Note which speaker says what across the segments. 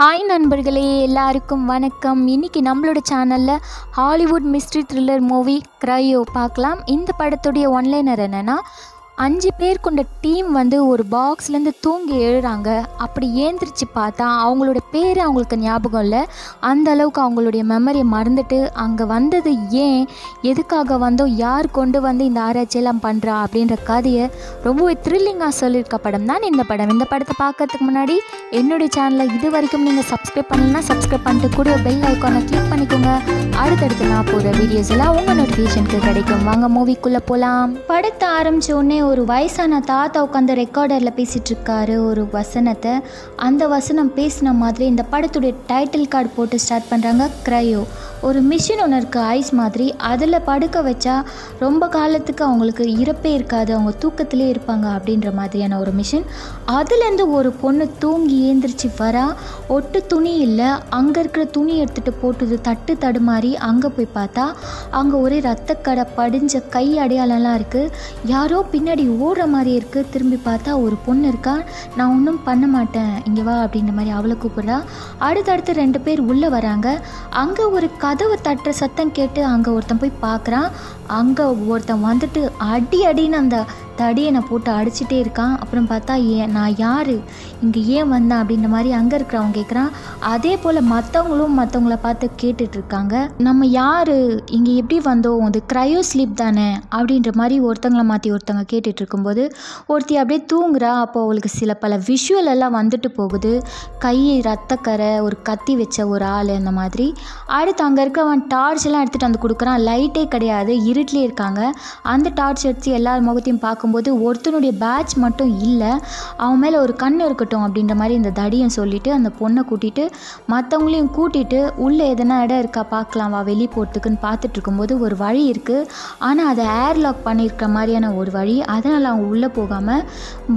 Speaker 1: Hi நண்பர்களே எல்லாருக்கும் வணக்கம். இன்னைக்கு நம்மளோட சேனலில் Hollywood mystery thriller movie Cryo பார்க்கலாம். இந்த படத்துடைய ஒன்லைனர் என்னென்னா அஞ்சு பேர் கொண்ட டீம் வந்து ஒரு பாக்ஸ்லேருந்து தூங்கி எழுறாங்க. அப்படி ஏந்திரிச்சு பார்த்தா அவங்களோட பேர் அவங்களுக்கு ஞாபகம் இல்லை. அந்த அளவுக்கு அவங்களுடைய மெமரியை மறந்துட்டு அங்கே வந்தது ஏன்? எதுக்காக வந்தோம் யார் கொண்டு வந்து இந்த ஆராய்ச்சியெல்லாம் பண்ணுறா அப்படின்ற கதையை ரொம்பவே த்ரில்லிங்காக சொல்லியிருக்க படம் தான் இந்த படம். இந்த படத்தை பார்க்கறதுக்கு முன்னாடி என்னுடைய சேனலை இது வரைக்கும் நீங்கள் சப்ஸ்கிரைப் பண்ணலன்னா சப்ஸ்கிரைப் பண்ணிட்டு கூட பெல் ஐக்கானை கிளிக் பண்ணிக்கோங்க. அடுத்தடுத்து நான் போகிற வீடியோஸ் எல்லாம் உங்கள் நோட்டிஃபிகேஷனுக்கு கிடைக்கும். வாங்க மூவிக்குள்ளே போகலாம் படத்தை ஆரம்பிச்ச உடனே ஒரு வயசான தாத்தா உட்காந்து ரெக்கார்டரில் பேசிகிட்டு இருக்காரு ஒரு வசனத்தை. அந்த வசனம் பேசின மாதிரி இந்த படத்துடைய டைட்டில் கார்டு போட்டு ஸ்டார்ட் பண்ணுறாங்க க்ரையோ ஒரு மிஷின் ஒன்று இருக்குது ஐஸ் மாதிரி. அதில் படுக்க வச்சா ரொம்ப காலத்துக்கு அவங்களுக்கு இறப்பே இருக்காது அவங்க தூக்கத்திலே இருப்பாங்க அப்படின்ற மாதிரியான ஒரு மிஷின் அதுலேருந்து ஒரு பொண்ணு தூங்கி ஏந்திரிச்சு வரா ஒட்டு துணி இல்லை அங்கே இருக்கிற துணி எடுத்துகிட்டு போட்டுது தட்டு தடுமாறி அங்கே போய் பார்த்தா அங்கே ஒரே ரத்தக்கடை படிஞ்ச கை அடையாளம்லாம் இருக்குது யாரோ பின்னாடி ஓடுற மாதிரி இருக்குது திரும்பி பார்த்தா ஒரு பொண்ணு இருக்கா? நான் ஒன்றும் பண்ண மாட்டேன். இங்கே வா அப்படின்ற மாதிரி அவளை கூப்பிட்றா. அடுத்தடுத்து ரெண்டு பேர் உள்ளே வராங்க. அங்கே ஒரு கதவு தட்டுற சத்தம் கேட்டு அங்கே ஒருத்தன் போய் பார்க்குறான். அங்கே ஒருத்தன் வந்துட்டு அடி அடின்னு அந்த தடியனை போட்டு அடிச்சிட்டே இருக்கான். அப்புறம் பார்த்தா ஏன் நான் யார்? இங்கே ஏன் வந்தேன் அப்படின்ற மாதிரி அங்கே இருக்கிறவன் கேட்குறான் அதே போல் மற்றவங்களும் மற்றவங்கள பார்த்து கேட்டுட்ருக்காங்க நம்ம யார்? இங்கே எப்படி வந்தோம் அது க்ரையோ ஸ்லீப் தானே? அப்படின்ற மாதிரி ஒருத்தங்களை மாற்றி ஒருத்தவங்க கேட்டுட்டு இருக்கும்போது ஒருத்தி அப்படியே தூங்குறா. அப்போ அவளுக்கு சில பல விஷுவல் எல்லாம் வந்துட்டு போகுது. கை ரத்தக்கரை ஒரு கத்தி வச்ச ஒரு ஆள் அந்த மாதிரி. அடுத்து அங்கே இருக்கிறவன் டார்ச் எல்லாம் எடுத்துகிட்டு வந்து கொடுக்குறான். லைட்டே கிடையாது இருட்டிலே இருக்காங்க. அந்த டார்ச் எடுத்து எல்லார் முகத்தையும் பார்க்கும் பார்க்கும்போது ஒருத்தனுடைய பேட்ச் மட்டும் இல்லை அவன் மேலே ஒரு கண் இருக்கட்டும் அப்படின்ற மாதிரி இந்த தடியன் சொல்லிட்டு அந்த பொண்ணை கூட்டிகிட்டு மற்றவங்களையும் கூட்டிகிட்டு உள்ளே எதனா இடம் இருக்கா பார்க்கலாம் வா வெளியே போகிறதுக்குன்னு பார்த்துட்டு இருக்கும்போது ஒரு வழி இருக்குது ஆனால் அதை ஏர்லாக் பண்ணியிருக்கிற மாதிரியான ஒரு வழி. அதனால் அவங்க உள்ளே போகாமல்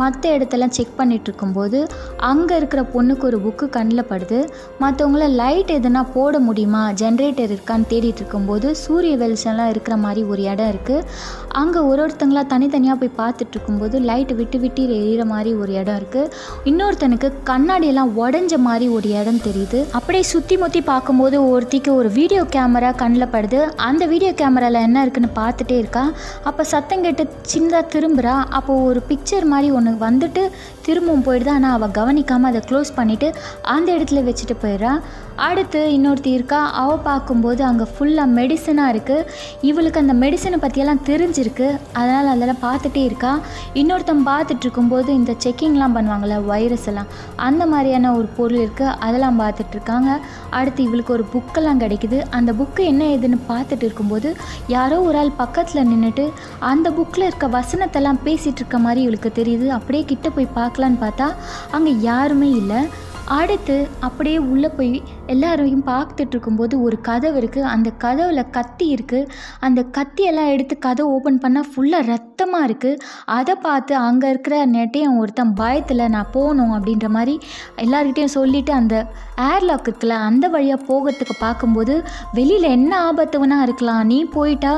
Speaker 1: மற்ற இடத்தெல்லாம் செக் பண்ணிகிட்டு இருக்கும்போது அங்கே இருக்கிற பொண்ணுக்கு ஒரு புக்கு கண்ணில் படுது. மற்றவங்கள லைட் எதுனா போட முடியுமா? ஜென்ரேட்டர் இருக்கான்னு தேடிட்டு இருக்கும்போது சூரிய வெளிச்சம்லாம் இருக்கிற மாதிரி ஒரு இடம் இருக்குது அங்கே ஒரு ஒருத்தங்களாக தனித்தனியாக போய் பார்த்துட்டு இருக்கும்போது லைட் விட்டு விட்டு எரியிற மாதிரி ஒரு இடம் இருக்குது இன்னொருத்தனுக்கு கண்ணாடியெல்லாம் உடஞ்ச மாதிரி ஒரு இடம் தெரியுது. அப்படியே சுற்றி முற்றி பார்க்கும்போது ஒருத்திக்கு ஒரு வீடியோ கேமரா கண்ணில் படுது. அந்த வீடியோ கேமராவில் என்ன இருக்குன்னு பார்த்துட்டே இருக்கா. அப்போ சத்தம் கேட்டு சின்னதாக திரும்புகிறா அப்போது ஒரு பிக்சர் மாதிரி ஒன்று வந்துட்டு திரும்பவும் போயிடுது. ஆனால் அவள் கவனிக்காமல் அதை க்ளோஸ் பண்ணிவிட்டு அந்த இடத்துல வச்சுட்டு போயிடுறா. அடுத்து இன்னொருத்தி இருக்கா? அவள் பார்க்கும்போது அங்கே ஃபுல்லாக மெடிசனாக இருக்குது இவளுக்கு அந்த மெடிசனை பற்றியெல்லாம் தெரிஞ்சிருக்கு. அதனால் அதெல்லாம் பார்த்துட்டே இருக்கா. இன்னொருத்தன் பார்த்துட்டு இருக்கும்போது இந்த செக்கிங்லாம் பண்ணுவாங்கள்ல வைரஸ் எல்லாம். அந்த மாதிரியான ஒரு பொருள் இருக்குது அதெல்லாம் பார்த்துட்ருக்காங்க. அடுத்து இவளுக்கு ஒரு புக்கெல்லாம் கிடைக்குது. அந்த புக்கு என்ன ஏதுன்னு பார்த்துட்டு இருக்கும்போது யாரோ ஒரு ஆள் பக்கத்தில் நின்றுட்டு அந்த புக்கில் இருக்க வசனத்தெல்லாம் பேசிகிட்டு இருக்க மாதிரி இவளுக்கு தெரியுது. அப்படியே கிட்ட போய் பார்க்கலான்னு பார்த்தா அங்கே யாருமே இல்லை. அடுத்து அப்படியே உள்ளே போய் எல்லாரையும் பார்த்துட்டு இருக்கும்போது ஒரு கதவு இருக்குது அந்த கதவில் கத்தி இருக்குது அந்த கத்தியெல்லாம் எடுத்து கதை ஓப்பன் பண்ணால் ஃபுல்லாக சுத்தமாக இருக்குது அதை பார்த்து அங்கே இருக்கிற நெட்டையும் ஒருத்தன் பயத்தில் நான் போகணும் அப்படின்ற மாதிரி எல்லாருக்கிட்டையும் சொல்லிவிட்டு அந்த ஏர்லாக் இருக்குல்ல அந்த வழியாக போகிறதுக்கு பார்க்கும்போது வெளியில் என்ன ஆபத்துவனா இருக்கலாம். நீ போயிட்டா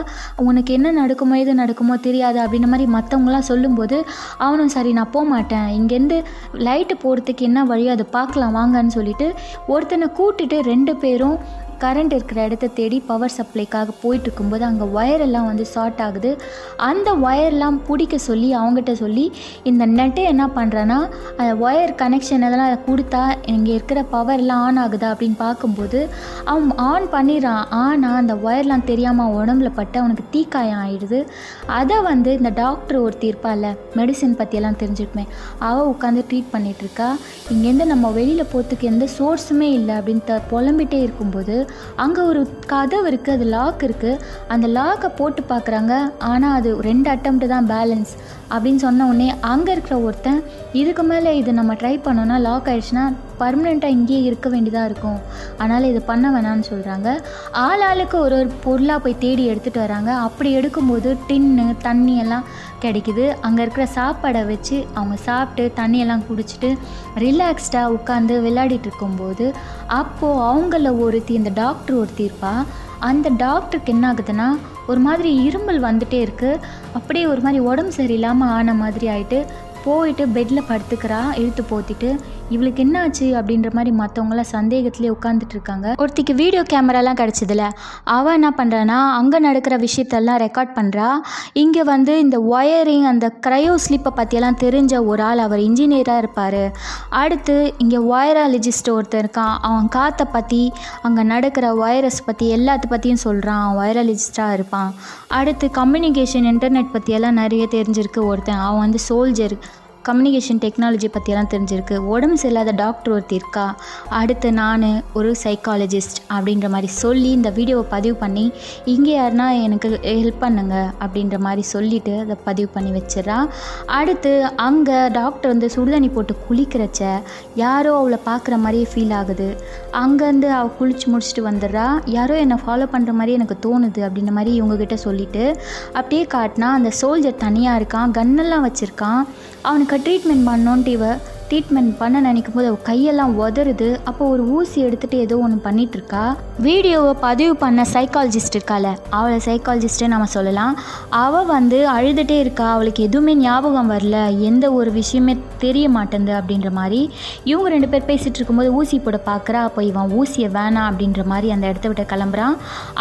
Speaker 1: உனக்கு என்ன நடக்குமோ எது நடக்குமோ தெரியாது அப்படின்ற மாதிரி மற்றவங்களாம் சொல்லும்போது அவனும் சரி நான் போக மாட்டேன். இங்கேருந்து லைட்டு போகிறதுக்கு என்ன வழியோ அதை பார்க்கலாம் வாங்கன்னு சொல்லிட்டு ஒருத்தனை கூட்டிட்டு ரெண்டு பேரும் கரண்ட் இருக்கிற இடத்த தேடி பவர் சப்ளைக்காக போயிட்டு இருக்கும்போது அங்கே ஒயரெல்லாம் வந்து ஷார்ட் ஆகுது. அந்த ஒயர்லாம் பிடிக்க சொல்லி அவங்ககிட்ட சொல்லி இந்த நெட்டை என்ன பண்ணுறேன்னா அந்த ஒயர் கனெக்ஷன் அதெல்லாம் கொடுத்தா இங்கே இருக்கிற பவர்லாம் ஆன் ஆகுதா அப்படின்னு பார்க்கும்போது அவன் ஆன் பண்ணிடுறான். ஆனால் அந்த ஒயர்லாம் தெரியாமல் உடம்புல பட்டு அவனுக்கு தீக்காயம் ஆயிடுது. அதை வந்து இந்த டாக்டர் ஒருத்தி இருப்பாள் மெடிசின் பற்றியெல்லாம் தெரிஞ்சுக்குமே அவள் உட்காந்து ட்ரீட் பண்ணிகிட்ருக்கா இங்கேருந்து நம்ம வெளியில் போகிறதுக்கு எந்த சோர்ஸுமே இல்லை அப்படின்னு த புலம்பிட்டே இருக்கும்போது அங்கே ஒரு கதவு இருக்குது அது லாக் இருக்குது அந்த லாக்கை போட்டு பார்க்குறாங்க ஆனால் அது ரெண்டு அட்டம்ப்ட் தான் பேலன்ஸ் அப்படின்னு சொன்ன உடனே அங்கே இருக்கிற ஒருத்தன் இதுக்கு மேலே இது நம்ம ட்ரை பண்ணோன்னா லாக் ஆயிடுச்சுன்னா பர்மனெண்ட்டாக இங்கேயே இருக்க வேண்டியதாக இருக்கும். அதனால் இது பண்ண வேணாம்னு சொல்கிறாங்க ஆள் ஆளுக்கு ஒரு ஒரு பொருளாக போய் தேடி எடுத்துகிட்டு வராங்க. அப்படி எடுக்கும்போது டின்னு தண்ணி எல்லாம் கிடைக்குது. அங்கே இருக்கிற சாப்பாடை வச்சு அவங்க சாப்பிட்டு தண்ணியெல்லாம் குடிச்சிட்டு ரிலாக்ஸ்டாக உட்காந்து விளையாடிட்டு இருக்கும்போது அப்போது அவங்கள ஒருத்தி இந்த டாக்டர் ஒருத்தி இருப்பா. அந்த டாக்டருக்கு என்ன ஆகுதுன்னா ஒரு மாதிரி இருமல் வந்துட்டே இருக்குது அப்படியே ஒரு மாதிரி உடம்பு சரியில்லாமல் ஆன மாதிரி ஆயிட்டு போயிட்டு பெட்டில் படுத்துக்கிறா இழுத்து போத்திட்டு இவளுக்கு என்னாச்சு? அப்படின்ற மாதிரி மற்றவங்களாம் சந்தேகத்திலே உட்காந்துட்டு இருக்காங்க. ஒருத்திக்கு வீடியோ கேமராலாம் கிடச்சதில்ல அவள் என்ன பண்ணுறான்னா அங்கே நடக்கிற விஷயத்தெல்லாம் ரெக்கார்ட் பண்ணுறா இங்கே வந்து இந்த ஒயரிங் அந்த க்ரையோ ஸ்லிப்பை பற்றியெல்லாம் தெரிஞ்ச ஒரு ஆள் அவர் இன்ஜினியராக இருப்பார். அடுத்து இங்கே ஒயராலஜிஸ்ட் ஒருத்தர் இருக்கான். அவன் காற்றை பற்றி அங்கே நடக்கிற வைரஸ் பற்றி எல்லாத்த பற்றியும் சொல்கிறான் அவன் வைரலஜிஸ்டாக இருப்பான். அடுத்து கம்யூனிகேஷன் இன்டர்நெட் பற்றியெல்லாம் நிறைய தெரிஞ்சிருக்கு ஒருத்தன். அவன் வந்து சோல்ஜர் கம்யூனிகேஷன் டெக்னாலஜி பற்றியெல்லாம் தெரிஞ்சிருக்கு. உடம்பு சரியில்லாத டாக்டர் ஒருத்தி இருக்கா? அடுத்து நான் ஒரு சைக்காலஜிஸ்ட் அப்படின்ற மாதிரி சொல்லி இந்த வீடியோவை பதிவு பண்ணி இங்கே யாருன்னா எனக்கு ஹெல்ப் பண்ணுங்க அப்படின்ற மாதிரி சொல்லிட்டு அதை பதிவு பண்ணி வச்சிடறா. அடுத்து அங்கே டாக்டர் வந்து சுடுதண்ணி போட்டு குளிக்கிறச்ச யாரோ அவளை பார்க்குற மாதிரியே ஃபீல் ஆகுது. அங்கேருந்து அவள் குளிச்சு முடிச்சுட்டு வந்துடுறா. யாரோ என்னை ஃபாலோ பண்ணுற மாதிரி எனக்கு தோணுது அப்படின்ற மாதிரி இவங்கக்கிட்ட சொல்லிட்டு அப்படியே காட்டினா அந்த சோல்ஜர் தனியாக இருக்கான் கன்னெல்லாம் வச்சுருக்கான். அவனுக்கு ட்ரீட்மெண்ட் பண்ணோன்ட்டு இவ ட்ரீட்மெண்ட் பண்ண நினைக்கும் போது அவள் கையெல்லாம் உதறுது. அப்போ ஒரு ஊசி எடுத்துகிட்டு ஏதோ ஒன்று பண்ணிட்டு இருக்கா வீடியோவை பதிவு பண்ண சைக்காலஜிஸ்ட் இருக்கால. அவளை சைக்காலஜிஸ்ட்டே நம்ம சொல்லலாம். அவள் வந்து அழுதுகிட்டே இருக்கா. அவளுக்கு எதுவுமே ஞாபகம் வரல. எந்த ஒரு விஷயமே தெரிய மாட்டேங்குது அப்படின்ற மாதிரி. இவங்க ரெண்டு பேர் பேசிகிட்டு இருக்கும்போது ஊசி போட பார்க்குறா அப்போ இவன் ஊசியை வேணாம் அப்படின்ற மாதிரி அந்த இடத்த விட்டு கிளம்புறான்.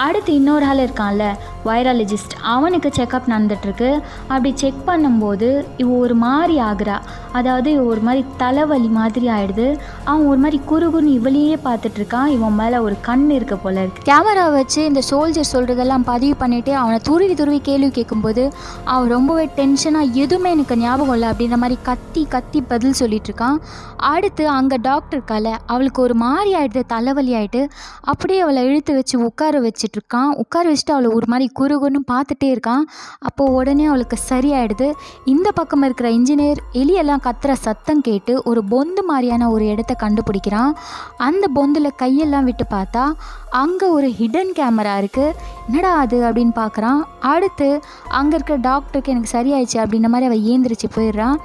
Speaker 1: அடுத்து இன்னொரு ஆள் இருக்கான்ல வைராலஜிஸ்ட் அவனுக்கு செக்கப் நடந்துகிட்ருக்கு அப்படி செக் பண்ணும்போது இவ ஒரு மாதிரி ஆகுறா. அதாவது இவ ஒரு மாதிரி தலைவலி மாதிரி ஆயிடுது. அவன் ஒரு மாதிரி குறுகுன்னு இவளையே பார்த்துட்டு இருக்கான் இவன் மேலே ஒரு கண் இருக்க போல இருக்கு. கேமரா வச்சு இந்த சோல்ஜர் சொல்கிறதெல்லாம் பதிவு பண்ணிவிட்டு அவனை துருவி துருவி கேள்வி கேட்கும்போது அவன் ரொம்பவே டென்ஷனாக எதுவுமே எனக்கு ஞாபகம் இல்லை அப்படின்ற மாதிரி கத்தி கத்தி பதில் சொல்லிட்டு இருக்கான் அடுத்து அங்கே டாக்டர் இருக்கால அவளுக்கு ஒரு மாதிரி ஆயிடுது தலைவலி ஆயிட்டு. அப்படியே அவளை இழுத்து வச்சு உட்கார வச்சுட்டு இருக்கான் உட்கார வச்சுட்டு அவளை ஒரு மாதிரி குறுகுன்னு பார்த்துட்டே இருக்கான். அப்போது உடனே அவளுக்கு சரியாயிடுது. இந்த பக்கம் இருக்கிற இன்ஜினியர் எலியெல்லாம் கத்துற சத்தம் கேட்டு ஒரு பொந்து மாதிரியான ஒரு இடத்த கண்டுபிடிக்கிறான். அந்த பொந்தில் கையெல்லாம் விட்டு பார்த்தா அங்கே ஒரு ஹிடன் கேமரா இருக்குது என்னடா அது அப்படின்னு பார்க்குறான். அடுத்து அங்கே இருக்கிற டாக்டருக்கு எனக்கு சரியாயிடுச்சு அப்படின்ற மாதிரி அவள் ஏந்திரிச்சு போயிடுறான்.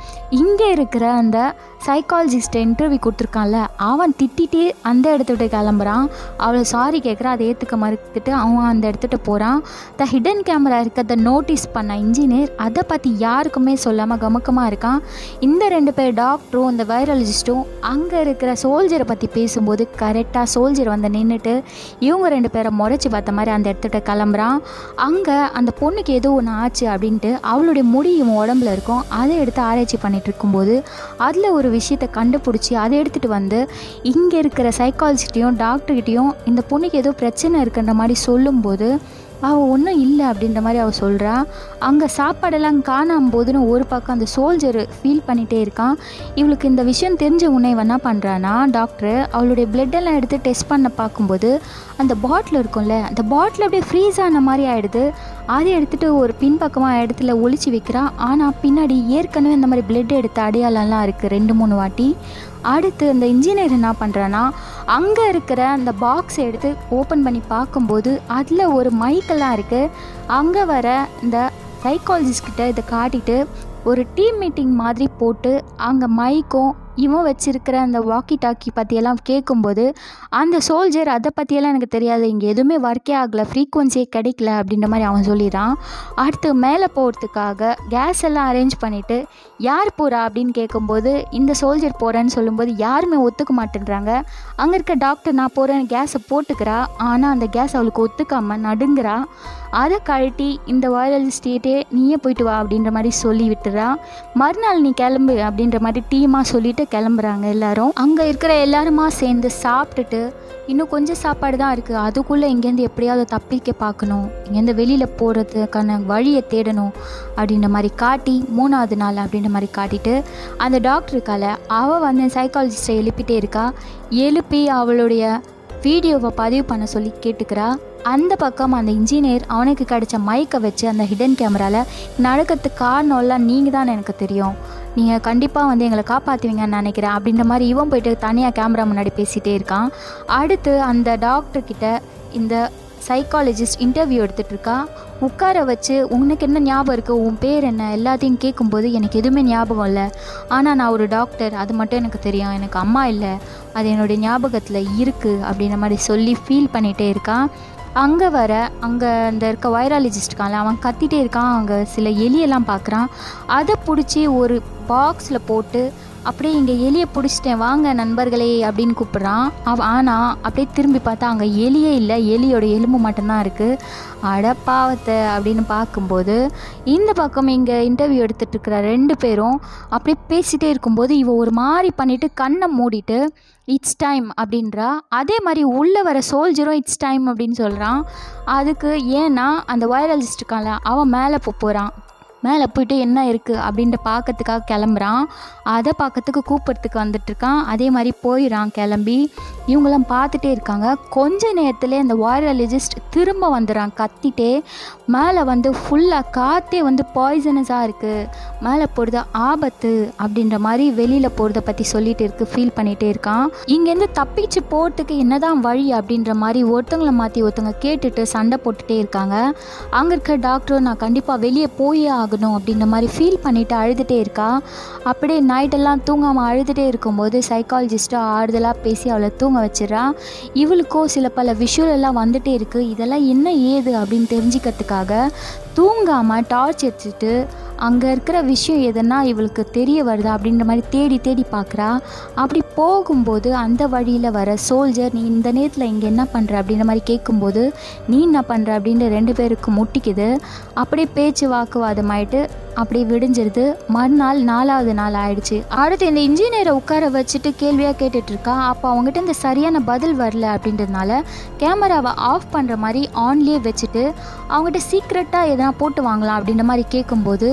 Speaker 1: இங்கே இருக்கிற அந்த சைக்காலஜிஸ்ட்டை இன்டர்வியூ கொடுத்துருக்கான்ல அவன் திட்டிகிட்டே அந்த இடத்த விட்டு கிளம்புறான். அவளை சாரி கேட்குறா அதை ஏற்றுக்க மறுத்துட்டு அவன் அந்த இடத்துட்டு போகிறான் த ஹிடன் கேமரா இருக்கிறத நோட்டீஸ் பண்ண இன்ஜினியர் அதை பற்றி யாருக்குமே சொல்லாமல் கமக்கமாக இருக்கான். இந்த ரெண்டு பேர் டாக்டரும் இந்த வைரலஜிஸ்ட்டும் அங்கே இருக்கிற சோல்ஜரை பற்றி பேசும்போது கரெக்டாக சோல்ஜர் வந்து நின்றுட்டு இவங்க ரெண்டு பேரை முறைச்சி பார்த்த மாதிரி அந்த இடத்துட்ட கிளம்புறான். அங்கே அந்த பொண்ணுக்கு ஏதோ ஒன்று ஆச்சு அப்படின்ட்டு அவளுடைய முடி இவன் உடம்புல இருக்கும். அதை எடுத்து ஆராய்ச்சி பண்ணிட்டு இருக்கும்போது அதில் ஒரு விஷயத்தை கண்டுபிடிச்சி அதை எடுத்துகிட்டு வந்து இங்கே இருக்கிற சைக்காலஜிஸ்ட்டையும் டாக்டர்கிட்டையும் இந்த பொண்ணுக்கு ஏதோ பிரச்சனை இருக்குன்ற மாதிரி சொல்லும்போது அவள் ஒன்றும் இல்லை அப்படின்ற மாதிரி அவள் சொல்கிறா அங்கே சாப்பாடெல்லாம் காணாம போதுன்னு ஒரு பக்கம் அந்த சோல்ஜர் ஃபீல் பண்ணிகிட்டே இருக்கான். இவளுக்கு இந்த விஷயம் தெரிஞ்ச உன்னை இவன் என்ன பண்ணுறானா டாக்டர் அவளுடைய பிளட்டெல்லாம் எடுத்து டெஸ்ட் பண்ண பார்க்கும்போது அந்த பாட்டில் இருக்கும்ல அந்த பாட்டில் அப்படியே ஃப்ரீஸ் ஆன மாதிரி ஆகிடுது அதை எடுத்துகிட்டு ஒரு பின்பக்கமாக இடத்துல ஒழிச்சு வைக்கிறான் ஆனால் பின்னாடி ஏற்கனவே இந்த மாதிரி பிளட் எடுத்த அடையாளம்லாம் இருக்குது ரெண்டு மூணு வாட்டி. அடுத்து அந்த இன்ஜினியர் என்ன பண்ணுறான்னா அங்கே இருக்கிற அந்த பாக்ஸை எடுத்து ஓப்பன் பண்ணி பார்க்கும்போது அதில் ஒரு மைக்கெல்லாம் இருக்குது அங்கே வர இந்த சைக்காலஜிஸ்ட்கிட்ட இதை காட்டிட்டு ஒரு டீம் மீட்டிங் மாதிரி போட்டு அங்கே மைக்கும் இவன் வச்சிருக்கிற அந்த வாக்கி டாக்கி பற்றியெல்லாம் கேட்கும்போது அந்த சோல்ஜர் அதை பற்றியெல்லாம் எனக்கு தெரியாது. இங்கே எதுவுமே ஒர்க்கே ஆகலை ஃப்ரீக்குவன்சியே கிடைக்கல அப்படின்ற மாதிரி அவன் சொல்லிடுறான். அடுத்து மேலே போகிறதுக்காக கேஸ் எல்லாம் அரேஞ்ச் பண்ணிவிட்டு யார் போகிறா அப்படின்னு கேட்கும்போது இந்த சோல்ஜர் போகிறேன்னு சொல்லும்போது யாருமே ஒத்துக்க மாட்டேன்றாங்க. அங்கே இருக்க டாக்டர் நான் போகிறேன் கேஸை போட்டுக்கிறா. ஆனால் அந்த கேஸ் அவளுக்கு ஒத்துக்காமல் நடுங்குறா. அதை கழட்டி இந்த வைரலிஸ்டேட்டே நீயே போயிட்டு வா அப்படின்ற மாதிரி சொல்லி விட்டுறா. மறுநாள் நீ கிளம்பு அப்படின்ற மாதிரி டீமாக சொல்லிட்டு கிளம்புறாங்க எல்லாரும். அங்கே இருக்கிற எல்லாருமா சேர்ந்து சாப்பிட்டுட்டு இன்னும் கொஞ்சம் சாப்பாடு தான் இருக்குது அதுக்குள்ளே இங்கேருந்து எப்படியாவது தப்பிக்க பார்க்கணும். இங்கேருந்து வெளியில் போகிறதுக்கான வழியை தேடணும் அப்படின்ற மாதிரி காட்டி மூணாவது நாள் அப்படின்ற மாதிரி காட்டிட்டு அந்த டாக்டர் இருக்கால அவள் வந்து சைக்காலஜிஸ்ட்டை எழுப்பிட்டே இருக்கா. எழுப்பி அவளுடைய வீடியோவை பதிவு பண்ண சொல்லி கேட்டுக்கிறா. அந்த பக்கம் அந்த இன்ஜினியர் அவனுக்கு கிடைச்ச மைக்கை வச்சு அந்த ஹிடன் கேமராவில் நடக்கிறதுக்கு காரணம்லாம் நீங்கள் தான் எனக்கு தெரியும். நீங்கள் கண்டிப்பாக வந்து எங்களை காப்பாற்றுவீங்கன்னு நினைக்கிறேன். அப்படின்ற மாதிரி இவன் போயிட்டு தனியாக கேமரா முன்னாடி பேசிகிட்டே இருக்கான். அடுத்து அந்த டாக்டர்கிட்ட இந்த சைக்காலஜிஸ்ட் இன்டர்வியூ எடுத்துகிட்ருக்கா உட்கார வச்சு உனக்கு என்ன ஞாபகம் இருக்குது உன் பேர் என்ன? எல்லாத்தையும் கேட்கும்போது எனக்கு எதுவுமே ஞாபகம் இல்லை. ஆனால் நான் ஒரு டாக்டர் அது மட்டும் எனக்கு தெரியும். எனக்கு அம்மா இல்லை. அது என்னுடைய ஞாபகத்தில் இருக்குது அப்படின்ற மாதிரி சொல்லி ஃபீல் பண்ணிகிட்டே இருக்கான். அங்கே வர அங்கே அந்த இருக்க வைராலஜிஸ்ட் இருக்கான்ல அவன் கத்திட்டே இருக்கான். அங்கே சில எலியெல்லாம் பார்க்குறான் அதை பிடிச்சி ஒரு பாக்ஸில் போட்டு அப்படியே இங்கே எலியை பிடிச்சிட்டேன். வாங்க நண்பர்களே அப்படின்னு கூப்பிட்றான். அவ ஆனால் அப்படியே திரும்பி பார்த்தா அங்கே எலியே இல்லை. எலியோட எலும்பு மட்டும்தான் இருக்குது அட பாவத்தை அப்படின்னு பார்க்கும்போது இந்த பக்கம் இங்கே இன்டர்வியூ எடுத்துகிட்டு இருக்கிற ரெண்டு பேரும் அப்படியே பேசிகிட்டே இருக்கும்போது இவ ஒரு மாதிரி பண்ணிவிட்டு கண்ணை மூடிட்டு இட்ஸ் டைம் அப்படின்றா. அதே மாதிரி உள்ளே வர சோல்ஜரும் இட்ஸ் டைம் அப்படின்னு சொல்கிறான் அதுக்கு ஏன்னா அந்த வைரலிஸ்ட் இருக்கான்ல அவன் மேலே போகிறான் மேலே போயிட்டு என்ன இருக்குது அப்படின்ட்டு பார்க்கறதுக்காக கிளம்புறான். அதை பார்க்கறதுக்கு கூப்பிட்றதுக்கு வந்துட்டுருக்கான். அதே மாதிரி போயிடறான் கிளம்பி. இவங்களாம் பார்த்துட்டே இருக்காங்க. கொஞ்ச நேரத்தில் அந்த வைரலஜிஸ்ட் திரும்ப வந்துடுறான். கத்திட்டே. மேலே வந்து ஃபுல்லாக காற்றே வந்து பாய்சனஸாக இருக்குது மேலே போகிறது ஆபத்து அப்படின்ற மாதிரி வெளியில் போகிறத பற்றி சொல்லிகிட்டு இருக்கு ஃபீல் பண்ணிகிட்டே இருக்கான். இங்கேருந்து தப்பிச்சு போகிறதுக்கு என்னதான் வழி அப்படின்ற மாதிரி ஒருத்தவங்கள மாற்றி ஒருத்தவங்க கேட்டுட்டு சண்டை போட்டுகிட்டே இருக்காங்க. அங்கே இருக்க டாக்டரும் நான் கண்டிப்பாக வெளியே போயே ஆகணும் அப்படின்ற மாதிரி ஃபீல் பண்ணிவிட்டு அழுதுகிட்டே இருக்கா? அப்படியே நைட்டெல்லாம் தூங்காமல் அழுதுகிட்டே இருக்கும்போது சைக்காலஜிஸ்ட்டு ஆறுதலாக பேசி அவளை தூங்க வச்சிடறா. இவளுக்கோ சில பல விஷுவல் எல்லாம் இருக்குது இதெல்லாம் என்ன ஏது அப்படின்னு தெரிஞ்சுக்கிறதுக்காக தூங்காமல் டார்ச் எடுத்துட்டு அங்கே இருக்கிற விஷயம் எதுனா இவளுக்கு தெரிய வருதா அப்படின்ற மாதிரி தேடி தேடி பார்க்குறா அப்படி போகும்போது அந்த வழியில் வர சோல்ஜர் நீ இந்த நேரத்தில் இங்கே என்ன பண்ணுற அப்படின்ற மாதிரி கேட்கும்போது நீ என்ன பண்ணுற அப்படின்ற ரெண்டு பேருக்கு முட்டிக்குது. அப்படியே பேச்சு வாக்குவாதமாயிட்டு அப்படியே விடிஞ்சிருது. மறுநாள் நாலாவது நாள் ஆயிடுச்சு. அடுத்து இந்த இன்ஜினியரை உட்கார வச்சுட்டு கேள்வியாக கேட்டுட்டு இருக்கா. அப்போ அவங்ககிட்ட இந்த சரியான பதில் வரல அப்படின்றதுனால கேமராவை ஆஃப் பண்ணுற மாதிரி ஆன்லேயே வச்சுட்டு அவங்ககிட்ட சீக்ரெட்டாக எதனா போட்டு வாங்கலாம் அப்படின்ற மாதிரி கேட்கும்போது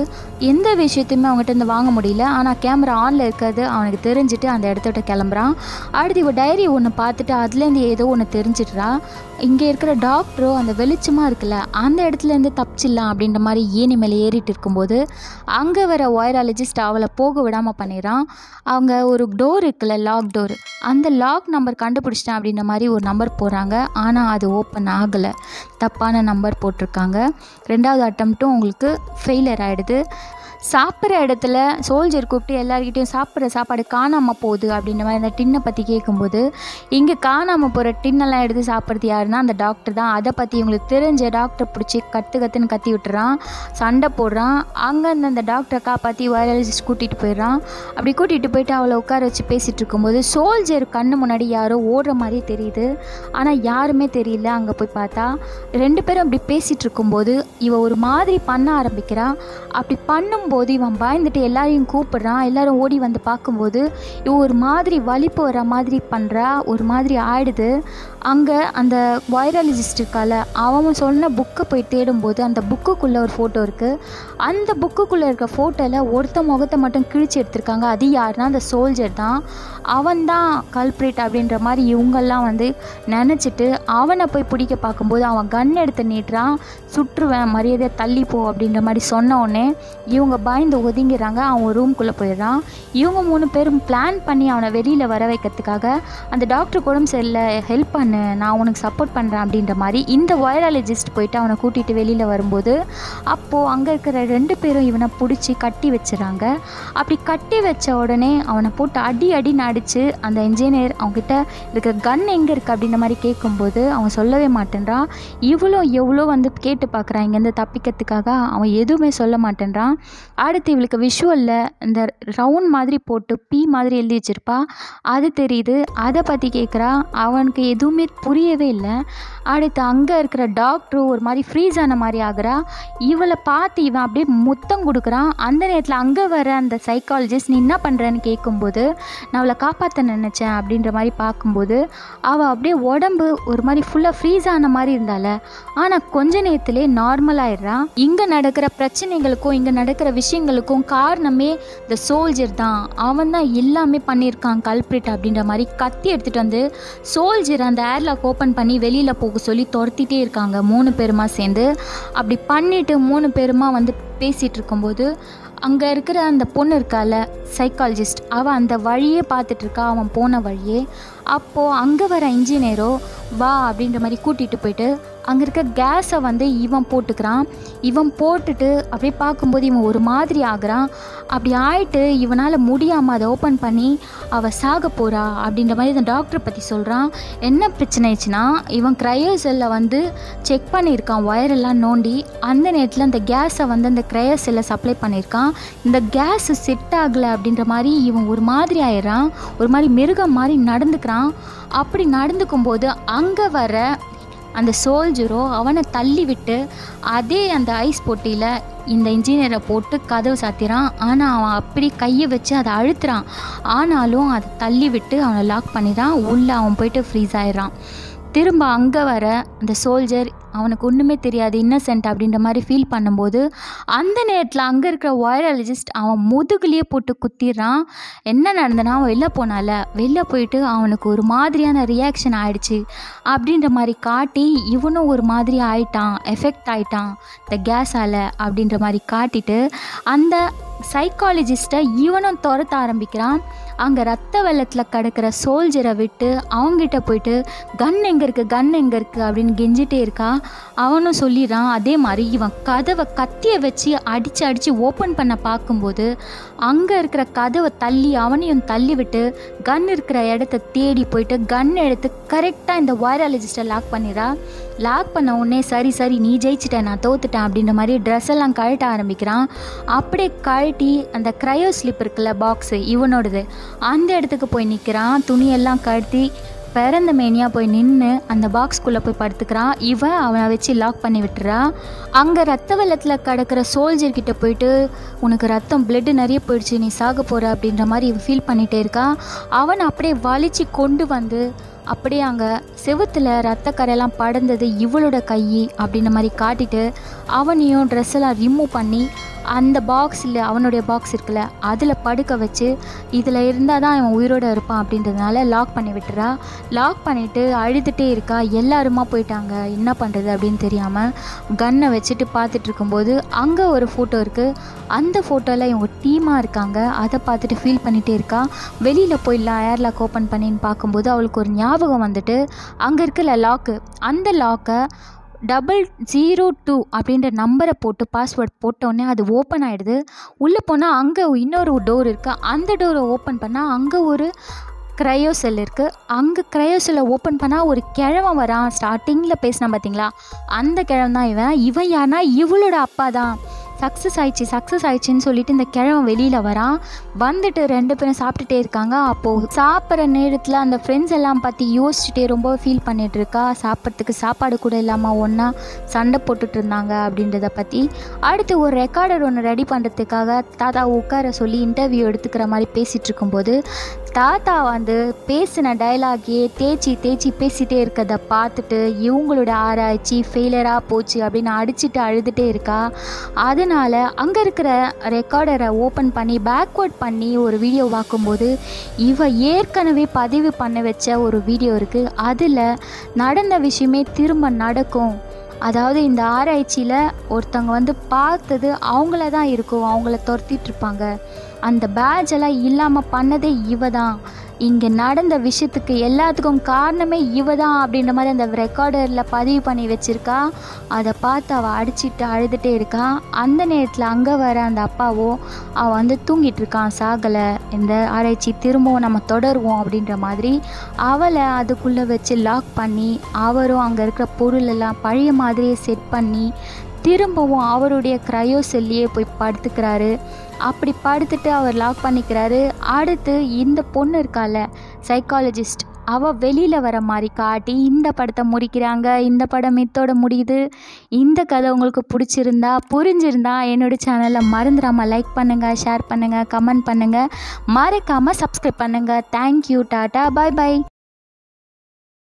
Speaker 1: எந்த விஷயத்தையுமே அவங்ககிட்ட இருந்து வாங்க முடியல. ஆனால் கேமரா ஆனில் இருக்கிறது அவனுக்கு தெரிஞ்சுட்டு அந்த இடத்த விட்டு கிளம்புறான். அடுத்து இவ டைரி ஒன்று பார்த்துட்டு அதுலேருந்து ஏதோ ஒன்று தெரிஞ்சிடுறா. இங்கே இருக்கிற டாக்டரோ அந்த வெளிச்சமாக இருக்குல்ல அந்த இடத்துலேருந்து தப்பிச்சிடலாம் அப்படின்ற மாதிரி ஏணி மேலே ஏறிட்டு இருக்கும்போது அங்கே வர வைராலஜிஸ்ட் அவளை போக விடாமல் பண்ணிடுறான். அவங்க ஒரு டோர் இருக்குல்ல லாக் டோர் அந்த லாக் நம்பர் கண்டுபிடிச்சிட்டேன் அப்படின்ற மாதிரி ஒரு நம்பர் போகிறாங்க ஆனால் அது ஓப்பன் ஆகலை. தப்பான நம்பர் போட்டிருக்காங்க. ரெண்டாவது அட்டம்ப்ட்டும் உங்களுக்கு ஃபெயிலியர் ஆகிடுது சாப்பிட்ற இடத்துல சோல்ஜர் கூப்பிட்டு எல்லாருக்கிட்டையும் சாப்பிட்ற சாப்பாடு காணாமல் போகுது அப்படின்ற மாதிரி அந்த டின்னை பற்றி கேட்கும்போது இங்கே காணாமல் போகிற டின்னெல்லாம் எடுத்து சாப்பிட்றது யாருன்னா அந்த டாக்டர் தான். அதை பற்றி இவங்களுக்கு தெரிஞ்ச டாக்டரை பிடிச்சி கற்று கற்றுன்னு கத்தி விட்டுறான் சண்டை போடுறான். அங்கேருந்து அந்த டாக்டரை காப்பாற்றி வைரலஜிஸ்ட் கூட்டிகிட்டு போயிடுறான். அப்படி கூட்டிகிட்டு போயிட்டு அவளை உட்கார வச்சு பேசிகிட்டு இருக்கும்போது சோல்ஜர் கண்ணு முன்னாடி யாரோ ஓடுற மாதிரி தெரியுது. ஆனால் யாருமே தெரியல. அங்கே போய் பார்த்தா ரெண்டு பேரும் அப்படி பேசிகிட்டு இருக்கும்போது இவள் ஒரு மாதிரி பண்ண ஆரம்பிக்கிறான் அப்படி பண்ணும்போது இவன் பயந்துட்டு எல்லாரையும் கூப்பிட்றான் எல்லாரும் ஓடி வந்து பார்க்கும்போது இவன் ஒரு மாதிரி வலிப்பு வர மாதிரி பண்ணுறா ஒரு மாதிரி ஆயிடுது. அங்கே அந்த வைரலஜிஸ்ட் இருக்கால அவன் சொன்ன புக்கை போய் தேடும்போது அந்த புக்குக்குள்ளே ஒரு ஃபோட்டோ இருக்குது அந்த புக்குக்குள்ளே இருக்க ஃபோட்டோவில் ஒருத்த முகத்தை மட்டும் கிழிச்சு எடுத்திருக்காங்க. அது யாருன்னா அந்த சோல்ஜர் தான். அவன் தான் கல்ப்ரேட் அப்படின்ற மாதிரி இவங்கெல்லாம் வந்து நினச்சிட்டு அவனை போய் பிடிக்க பார்க்கும்போது அவன் கன் எடுத்து நீட்டுறான். சுற்றுவேன் மரியாதையை தள்ளி போ அப்படின்ற மாதிரி சொன்ன உடனே இவங்க பயந்து ஒதுங்கிறாங்க. அவன் ரூம்குள்ளே போயிடுறான். இவங்க மூணு பேரும் பிளான் பண்ணி அவனை வெளியில் வர வைக்கிறதுக்காக அந்த டாக்டர் உடம்பு சரியில்லை ஹெல்ப் பண்ணு நான் உனக்கு சப்போர்ட் பண்ணுறேன் அப்படின்ற மாதிரி இந்த வைரலஜிஸ்ட் போயிட்டு அவனை கூட்டிகிட்டு வெளியில் வரும்போது அப்போது அங்கே இருக்கிற ரெண்டு பேரும் இவனை பிடிச்சி கட்டி வச்சுறாங்க அப்படி கட்டி வச்ச உடனே அவனை போட்டு அடி அடின்னு அடித்து அந்த இன்ஜினியர் அவங்ககிட்ட இருக்கிற கன் எங்கே இருக்குது அப்படின்ற மாதிரி கேட்கும்போது அவன் சொல்லவே மாட்டேன்றான். இவ்வளோ எவ்வளோ வந்து கேட்டு பார்க்குறான் இங்கேருந்து தப்பிக்கிறதுக்காக அவன் எதுவுமே சொல்ல மாட்டேன்றான். அடுத்து இவளுக்கு விஷுவலில் இந்த ரவுண்ட் மாதிரி போட்டு பி மாதிரி எழுதி வச்சிருப்பா. அது தெரியுது. அதை பற்றி கேட்குறா அவனுக்கு எதுவுமே புரியவே இல்லை. அடுத்து அங்கே இருக்கிற டாக்டரும் ஒரு மாதிரி ஃப்ரீஸ் ஆன மாதிரி ஆகுறா. இவளை பார்த்து இவன் அப்படியே முத்தம் கொடுக்குறான். அந்த நேரத்தில் அங்கே வர அந்த சைக்காலஜிஸ்ட் நீ என்ன பண்ணுறேன்னு கேட்கும்போது நான் அவளை காப்பாற்ற நினச்சேன் அப்படின்ற மாதிரி பார்க்கும்போது அவள் அப்படியே உடம்பு ஒரு மாதிரி ஃபுல்லாக ஃப்ரீஸ் ஆன மாதிரி இருந்தால. ஆனால் கொஞ்ச நேரத்திலே நார்மல் ஆயிடுறான் இங்கே நடக்கிற பிரச்சனைகளுக்கும் இங்கே நடக்கிற விஷயம் விஷயங்களுக்கும் காரணமே இந்த சோல்ஜர் தான். அவன் தான் எல்லாமே பண்ணியிருக்கான் கல்பிரிட் அப்படின்ற மாதிரி கத்தி எடுத்துகிட்டு வந்து சோல்ஜர் அந்த ஏர்லாக் ஓப்பன் பண்ணி வெளியில் போக சொல்லி துரத்திட்டே இருக்காங்க. மூணு பேருமா சேர்ந்து. அப்படி பண்ணிட்டு மூணு பேருமா வந்து பேசிகிட்டு இருக்கும்போது அங்கே இருக்கிற அந்த பொண்ணு இருக்கால சைக்காலஜிஸ்ட் அவள் அந்த வழியே பார்த்துட்ருக்கா அவன் போன வழியே. அப்போது அங்கே வர இன்ஜினியரோ வா அப்படின்ற மாதிரி கூட்டிகிட்டு போயிட்டு அங்கே இருக்க கேஸை வந்து இவன் போட்டுக்கிறான். இவன் போட்டுட்டு அப்படியே பார்க்கும்போது இவன் ஒரு மாதிரி ஆகுறான். அப்படி ஆயிட்டு இவனால் முடியாமல் அதை ஓப்பன் பண்ணி அவள் சாக போகிறா அப்படின்ற மாதிரி இந்த டாக்டரை பற்றி சொல்கிறான் என்ன பிரச்சனை ஆயிடுச்சுன்னா இவன் க்ரையோசெல்லில் வந்து செக் பண்ணியிருக்கான் ஒயரெல்லாம் நோண்டி. அந்த நேரத்தில் அந்த கேஸை வந்து அந்த க்ரையோசெல்லில் சப்ளை பண்ணியிருக்கான். இந்த கேஸ் செட் ஆகலை அப்படின்ற மாதிரி இவன் ஒரு மாதிரி ஆயிடுறான். ஒரு மாதிரி மிருகம் மாதிரி நடந்துக்கிறான். அப்படி நடந்துக்கும் போது அங்கே வர அந்த சோல்ஜரோ அவனை தள்ளி விட்டு அதே அந்த ஐஸ் போட்டியில் இந்த இன்ஜினியரை போட்டு கதவு சாத்திரான் ஆனால் அவன் அப்படி கையை வச்சு அதை அழுத்துறான். ஆனாலும் அதை தள்ளி விட்டு அவனை லாக் பண்ணிடுறான். உள்ளே அவன் போயிட்டு ஃப்ரீஸ் ஆயிடுறான். திரும்ப அங்கே வர அந்த சோல்ஜர் அவனுக்கு ஒன்றுமே தெரியாது இன்னசென்ட் அப்படின்ற மாதிரி ஃபீல் பண்ணும்போது அந்த நேரத்தில் அங்கே இருக்கிற வைரலஜிஸ்ட் அவன் முதுகுலேயே போட்டு குத்திடுறான். என்ன நடந்தனா அவன் வெளில போனால வெளில போயிட்டு அவனுக்கு ஒரு மாதிரியான ரியாக்ஷன் ஆயிடுச்சு. அப்படின்ற மாதிரி காட்டி இவனும் ஒரு மாதிரி ஆயிட்டான் எஃபெக்ட் ஆயிட்டான் இந்த கேஸால் அப்படின்ற மாதிரி காட்டிட்டு அந்த சைக்காலஜிஸ்ட்டை இவனும் துரத்த ஆரம்பிக்கிறான். அங்கே ரத்த வெள்ளத்தில் கிடக்கிற சோல்ஜரை விட்டு அவங்ககிட்ட போயிட்டு கன் எங்கே இருக்குது கன் எங்கே இருக்குது அப்படின்னு கெஞ்சிட்டே இருக்கா. அவனும் சொல்லிடுறான் அதே மாதிரி இவன் கதவை கத்தியை வச்சு அடித்து அடித்து ஓப்பன் பண்ண பார்க்கும்போது அங்கே இருக்கிற கதவை தள்ளி அவனையும் தள்ளி விட்டு கன் இருக்கிற இடத்த தேடி போயிட்டு கன் எடுத்து கரெக்டாக இந்த வைரலஜிஸ்ட்டை லாக் பண்ணிடுறா. லாக் பண்ண உடனே சரி சரி நீ ஜெயிச்சிட்ட நான் தோத்துட்டேன் அப்படின்ற மாதிரி ட்ரெஸ் எல்லாம் கழட்ட ஆரம்பிக்கிறான். அப்படியே கழட்டி அந்த க்ரையோ ஸ்லிப் இருக்குல்ல பாக்ஸு இவனோடது. அந்த இடத்துக்கு போய் நிற்கிறான் துணியெல்லாம் கட்டி பிறந்த மேனியாக போய் நின்று அந்த பாக்ஸ்குள்ளே போய் படுத்துக்கிறான். இவன் அவனை வச்சு லாக் பண்ணி விட்டுறா. அங்கே ரத்த வெள்ளத்தில் கிடக்கிற சோல்ஜர்கிட்ட போயிட்டு உனக்கு ரத்தம் பிளட்டு நிறைய போயிடுச்சு நீ சாக போகிற அப்படின்ற மாதிரி இவன் ஃபீல் பண்ணிகிட்டே இருக்கான் அவன் அப்படியே வலிச்சு கொண்டு வந்து அப்படியே அங்கே செவுத்தில் ரத்தக்கரையெல்லாம் படர்ந்தது இவளோட கை அப்படின்ற மாதிரி காட்டிட்டு அவனையும் ட்ரெஸ் எல்லாம் ரிமூவ் பண்ணி அந்த பாக்ஸில் அவனுடைய பாக்ஸ் இருக்குல்ல அதில் படுக்க வச்சு இதில் இருந்தால் தான் அவன் உயிரோடு இருப்பான் அப்படின்றதுனால லாக் பண்ணி விட்டுறா. லாக் பண்ணிவிட்டு அழுதுகிட்டே இருக்கா. எல்லாருமா போயிட்டாங்க. என்ன பண்ணுறது அப்படின்னு தெரியாமல் கன்னை வச்சுட்டு பார்த்துட்டு இருக்கும்போது அங்கே ஒரு ஃபோட்டோ இருக்குது அந்த ஃபோட்டோவில் இவங்க டீமாக இருக்காங்க. அதை பார்த்துட்டு ஃபீல் பண்ணிகிட்டே இருக்கா. வெளியில் போயிடலாம் ஏர் லாக் ஓப்பன் பண்ணின்னு பார்க்கும்போது அவளுக்கு ஒரு ஞாபகம் ஞாபகம் வந்துட்டு அங்கே இருக்கிற லாக்கு அந்த லாக்கை டபுள் ஜீரோ டூ அப்படின்ற நம்பரை போட்டு பாஸ்வேர்ட் போட்டோடனே அது ஓப்பன் ஆகிடுது உள்ளே போனால் அங்கே இன்னொரு டோர் இருக்குது அந்த டோரை ஓப்பன் பண்ணால் அங்கே ஒரு க்ரையோ செல் இருக்குது அங்கே க்ரையோ செல்லை ஓப்பன் பண்ணால் ஒரு கிழவன் வரான். ஸ்டார்டிங்கில் பேசினான் பார்த்தீங்களா அந்த கிழவன் தான் இவன். இவன் யாருன்னா இவளோட அப்பா தான் சக்ஸஸ் ஆயிடுச்சு சக்ஸஸ் ஆயிடுச்சுன்னு சொல்லிட்டு இந்த கிழவன் வெளியில் வரான். வந்துட்டு ரெண்டு பேரும் சாப்பிட்டுட்டே இருக்காங்க. அப்போது சாப்பிட்ற நேரத்தில் அந்த ஃப்ரெண்ட்ஸ் எல்லாம் பற்றி யோசிச்சுட்டே ரொம்ப ஃபீல் பண்ணிட்டு இருக்கா. சாப்பிட்றதுக்கு சாப்பாடு கூட இல்லாமல் ஒன்றா சண்டை போட்டுட்டு இருந்தாங்க அப்படின்றத பற்றி அடுத்து ஒரு ரெக்கார்டர் ஒன்று ரெடி பண்ணுறதுக்காக தாத்தா உட்கார சொல்லி இன்டர்வியூ எடுத்துக்கிற மாதிரி பேசிகிட்டு இருக்கும்போது தாத்தா வந்து பேசின டைலாகே தேய்ச்சி தேய்ச்சி பேசிகிட்டே இருக்கிறத பார்த்துட்டு இவங்களோட ஆராய்ச்சி ஃபெயிலியராக போச்சு அப்படின்னு அடிச்சுட்டு அழுதுகிட்டே இருக்கா. அதனால் அங்கே இருக்கிற ரெக்கார்டரை ஓப்பன் பண்ணி பேக்வேர்ட் பண்ணி ஒரு வீடியோ பார்க்கும்போது இவ ஏற்கனவே பதிவு பண்ண வச்ச ஒரு வீடியோ இருக்குது அதில் நடந்த விஷயமே திரும்ப நடக்கும். அதாவது இந்த ஆராய்ச்சியில் ஒருத்தவங்க வந்து பார்த்தது அவங்கள தான் இருக்கும் அவங்கள துரத்திட்டு இருப்பாங்க. அந்த பேட்ச் எல்லாம் இல்லாமல் பண்ணதே இவ தான் இங்கே நடந்த விஷயத்துக்கு எல்லாத்துக்கும் காரணமே இவ தான் அப்படின்ற மாதிரி அந்த ரெக்கார்டரில் பதிவு பண்ணி வச்சுருக்கா. அதை பார்த்து அவள் அடிச்சிட்டு அழுதுகிட்டே இருக்கா. அந்த நேரத்தில் அங்கே வர அந்த அப்பாவோ அவள் வந்து தூங்கிட்டு இருக்கான் சாகலை. இந்த ஆராய்ச்சி திரும்பவும் நம்ம தொடருவோம் அப்படின்ற மாதிரி அவளை அதுக்குள்ளே வச்சு லாக் பண்ணி அவரும் அங்கே இருக்கிற பொருள் எல்லாம் பழைய மாதிரியே செட் பண்ணி திரும்பவும் அவருடைய க்ரையோ செல்லியே போய் படுத்துக்கிறாரு. அப்படி படுத்துட்டு அவர் லாக் பண்ணிக்கிறாரு. அடுத்து இந்த பொண்ணு இருக்கால சைக்காலஜிஸ்ட் அவள் வெளியில் வர மாதிரி காட்டி இந்த படத்தை முடிக்கிறாங்க இந்த படம் மித்தோட முடியுது. இந்த கதை உங்களுக்கு பிடிச்சிருந்தா புரிஞ்சிருந்தா என்னோட சேனலை மறந்துடாமல் லைக் பண்ணுங்கள் ஷேர் பண்ணுங்கள் கமெண்ட் பண்ணுங்கள் மறக்காமல் சப்ஸ்கிரைப் பண்ணுங்கள் தேங்க்யூ டாட்டா பாய் பாய்